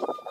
you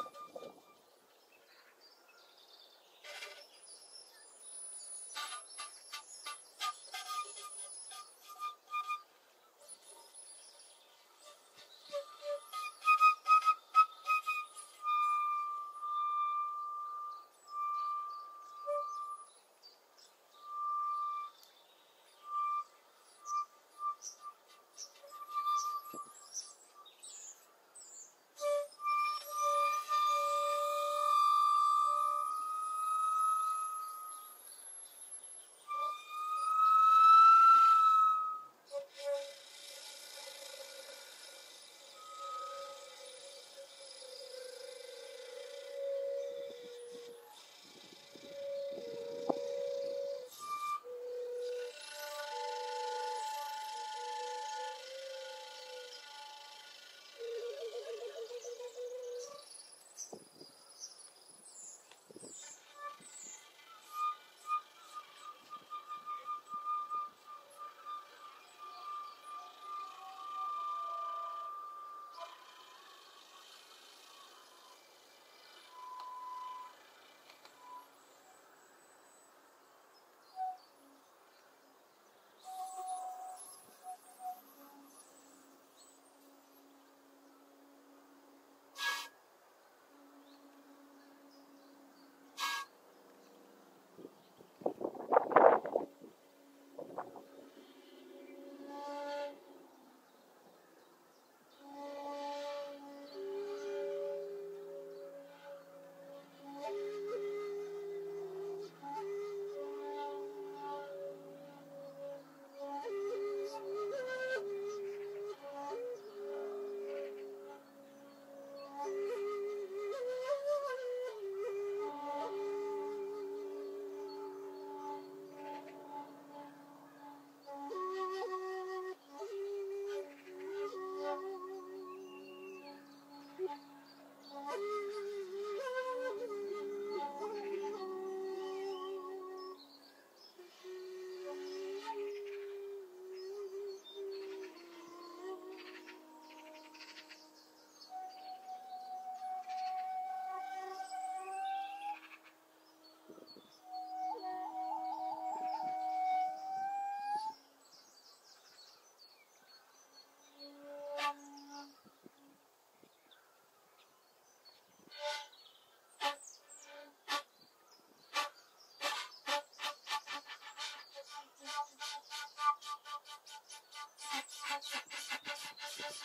Thank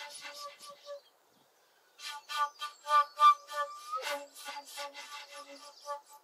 you.